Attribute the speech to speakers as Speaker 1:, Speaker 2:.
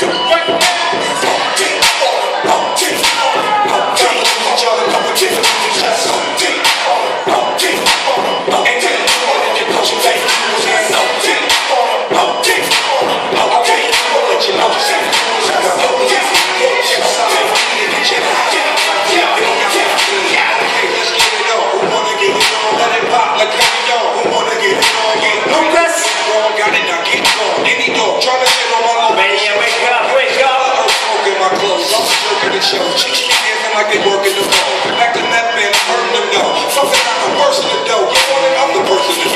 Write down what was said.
Speaker 1: Just show. Chicks dancing like they working the. Back to that man, hurt them though. Something like the worst in the dough. You want the person